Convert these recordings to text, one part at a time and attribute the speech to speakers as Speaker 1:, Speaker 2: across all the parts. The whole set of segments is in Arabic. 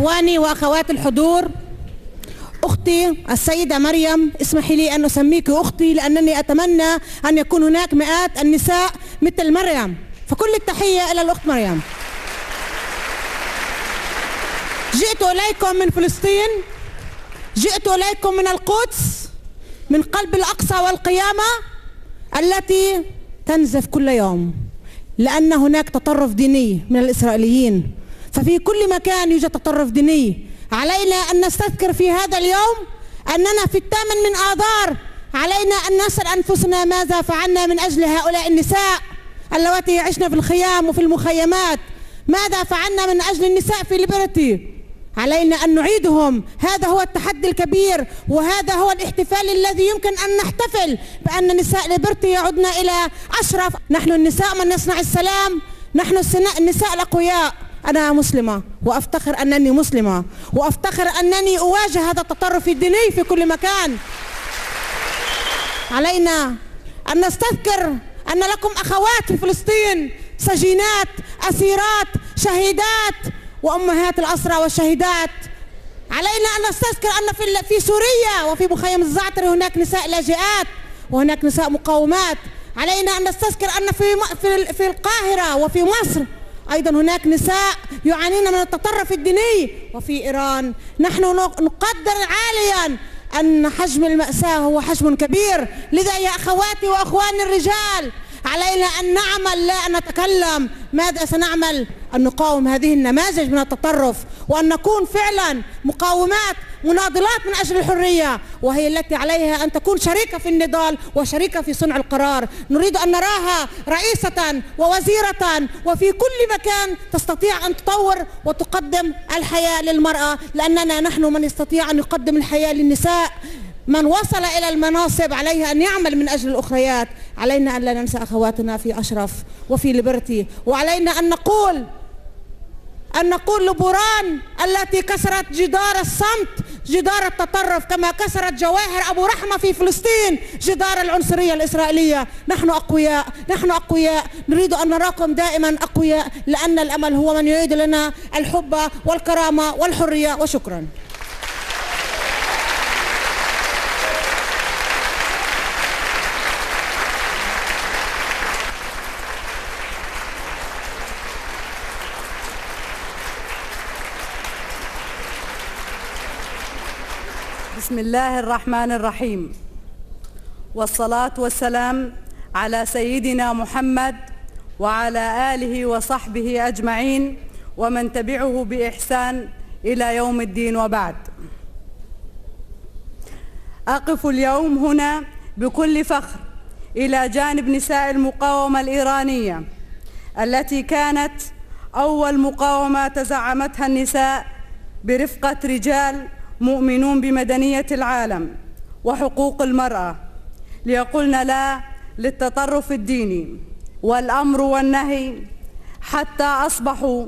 Speaker 1: إخواني وأخوات الحضور أختي السيدة مريم اسمحي لي أن أسميك أختي لأنني أتمنى أن يكون هناك مئات النساء مثل مريم. فكل التحية إلى الأخت مريم. جئت إليكم من فلسطين جئت إليكم من القدس من قلب الأقصى والقيامة التي تنزف كل يوم لأن هناك تطرف ديني من الإسرائيليين. ففي كل مكان يوجد تطرف ديني. علينا أن نستذكر في هذا اليوم أننا في الثامن من آذار. علينا أن نسأل أنفسنا ماذا فعلنا من أجل هؤلاء النساء اللواتي يعشن في الخيام وفي المخيمات. ماذا فعلنا من أجل النساء في ليبرتي علينا أن نعيدهم. هذا هو التحدي الكبير وهذا هو الاحتفال الذي يمكن أن نحتفل بأن نساء ليبرتي يعودن إلى أشرف. نحن النساء من يصنع السلام نحن النساء الأقوياء. أنا مسلمة وأفتخر أنني مسلمة وأفتخر أنني أواجه هذا التطرف الديني في كل مكان. علينا أن نستذكر أن لكم أخوات في فلسطين سجينات أسيرات شهيدات وأمهات الأسرى والشهيدات. علينا أن نستذكر أن في في سوريا وفي مخيم الزعتر هناك نساء لاجئات وهناك نساء مقاومات. علينا أن نستذكر أن في في في القاهرة وفي مصر أيضا هناك نساء يعانين من التطرف الديني. وفي إيران نحن نقدر عاليا أن حجم المأساة هو حجم كبير. لذا يا أخواتي وأخواني الرجال علينا أن نعمل لا أن نتكلم. ماذا سنعمل؟ أن نقاوم هذه النماذج من التطرف وأن نكون فعلا مقاومات مناضلات من أجل الحرية وهي التي عليها أن تكون شريكة في النضال وشريكة في صنع القرار. نريد أن نراها رئيسة ووزيرة وفي كل مكان تستطيع أن تطور وتقدم الحياة للمرأة لأننا نحن من يستطيع أن يقدم الحياة للنساء. من وصل إلى المناصب عليه أن يعمل من أجل الأخريات علينا أن لا ننسى أخواتنا في أشرف وفي ليبرتي وعلينا أن نقول أن نقول لبوران التي كسرت جدار الصمت جدار التطرف كما كسرت جواهر أبو رحمة في فلسطين جدار العنصرية الإسرائيلية. نحن أقوياء نحن أقوياء. نريد أن نراكم دائما أقوياء لأن الأمل هو من يعيد لنا الحب والكرامة والحرية. وشكرا.
Speaker 2: بسم الله الرحمن الرحيم. والصلاة والسلام على سيدنا محمد وعلى آله وصحبه أجمعين ومن تبعه بإحسان إلى يوم الدين وبعد. أقف اليوم هنا بكل فخر إلى جانب نساء المقاومة الإيرانية التي كانت أول مقاومة تزعمتها النساء برفقة رجال مؤمنون بمدنية العالم وحقوق المرأة. ليقولن لا للتطرف الديني والأمر والنهي حتى أصبحوا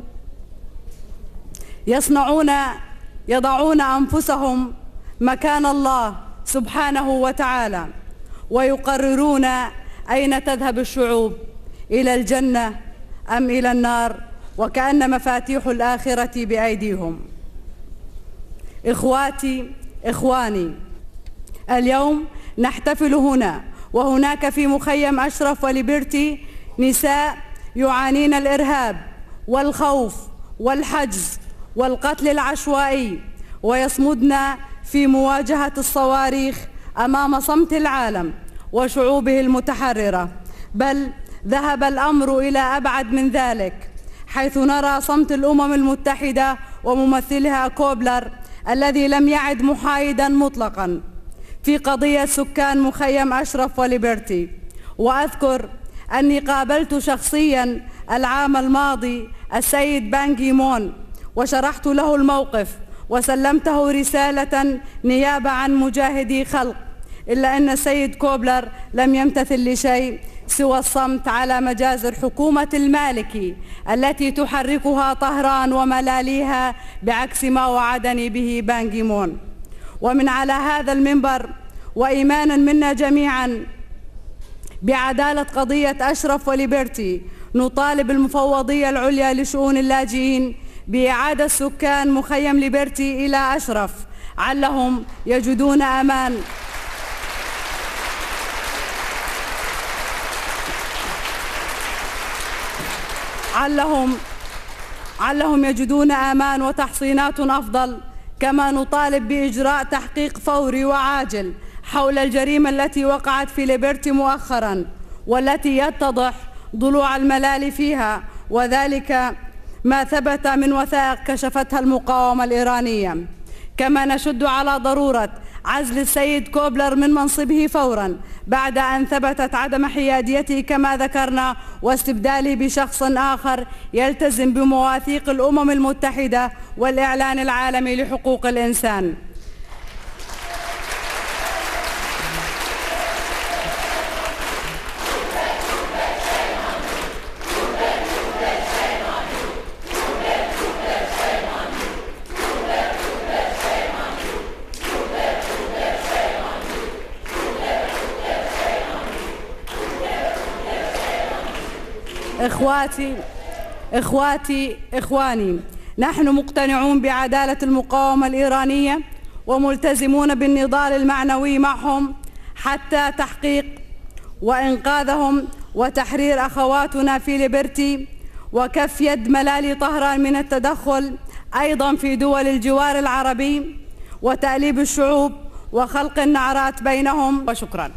Speaker 2: يصنعون يضعون أنفسهم مكان الله سبحانه وتعالى ويقررون أين تذهب الشعوب إلى الجنة أم إلى النار وكأن مفاتيح الآخرة بأيديهم. إخواتي إخواني اليوم نحتفل هنا وهناك في مخيم أشرف وليبرتي نساء يعانين الإرهاب والخوف والحجز والقتل العشوائي ويصمدن في مواجهة الصواريخ أمام صمت العالم وشعوبه المتحررة. بل ذهب الأمر إلى أبعد من ذلك حيث نرى صمت الأمم المتحدة وممثلها كوبلر الذي لم يعد محايدا مطلقا في قضية سكان مخيم أشرف وليبرتي. وأذكر أني قابلت شخصيا العام الماضي السيد بان كي مون وشرحت له الموقف وسلمته رسالة نيابة عن مجاهدي خلق إلا أن السيد كوبلر لم يمتثل لشيء سوى الصمت على مجازر حكومة المالكي التي تحركها طهران وملاليها بعكس ما وعدني به بان كي مون ومن على هذا المنبر وإيمانا منا جميعا بعدالة قضية أشرف وليبرتي نطالب المفوضية العليا لشؤون اللاجئين بإعادة سكان مخيم ليبرتي إلى أشرف علهم يجدون أمان. علهم علهم يجدون آمان وتحصينات أفضل كما نطالب بإجراء تحقيق فوري وعاجل حول الجريمة التي وقعت في ليبرتي مؤخرا والتي يتضح ضلوع الملال فيها وذلك ما ثبت من وثائق كشفتها المقاومة الإيرانية. كما نشد على ضرورة عزل السيد كوبلر من منصبه فورا بعد أن ثبتت عدم حياديته كما ذكرنا واستبداله بشخص آخر يلتزم بمواثيق الأمم المتحدة والإعلان العالمي لحقوق الإنسان. إخواتي إخواتي إخواني نحن مقتنعون بعدالة المقاومة الإيرانية وملتزمون بالنضال المعنوي معهم حتى تحقيق وإنقاذهم وتحرير أخواتنا في ليبرتي وكف يد ملالي طهران من التدخل أيضا في دول الجوار العربي وتأليب الشعوب وخلق النعرات بينهم. وشكرا.